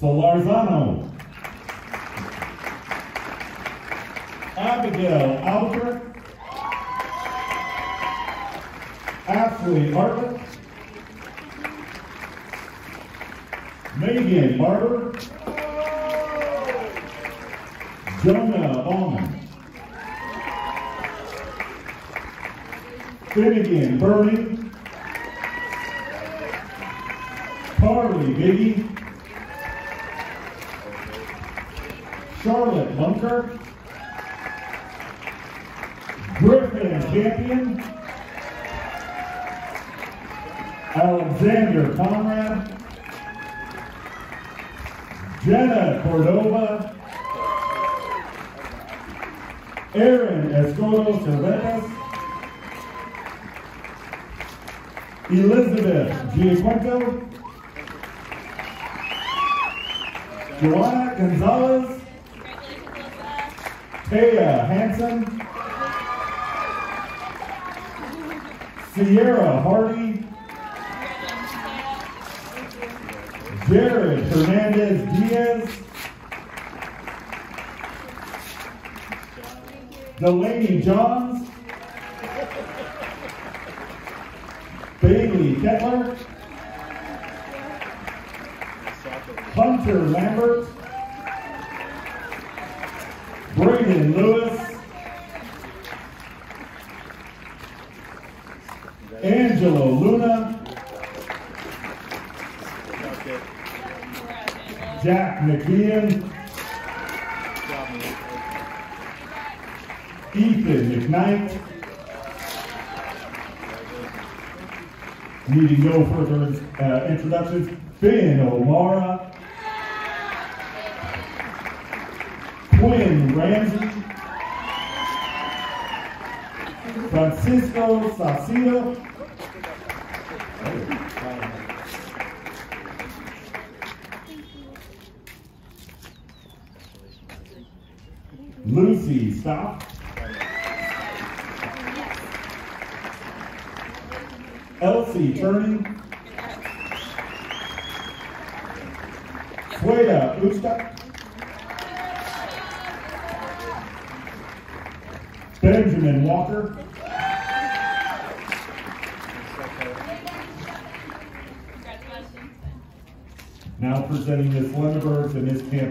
Solarzano. Abigail Albert. Ashley Bartlett. Megan Barber. Jonah Ballman. Finnegan Burley. Carly Biggie. Charlotte Bunker. Griffin Champion. Alexander Conrad. Jenna Cordova. Aaron Escoto Cervetas. Elizabeth Giaquinto. Joanna Gonzalez. Taya uh, Hanson. Sierra Hardy. Jared Hernandez Diaz. Delaney Johns. Bailey Kettler. Hunter Lambert. Braden Lewis. Angelo Luna. Jack McKeon. Ethan McKnight. Needing no further uh, introductions, Ben O'Mara. Ramsey. Francisco Saucedo. Lucy Stop. Elsie Turning. Sueda Usta. Benjamin Walker. Now presenting Miss Lunenburg and Miss Camp.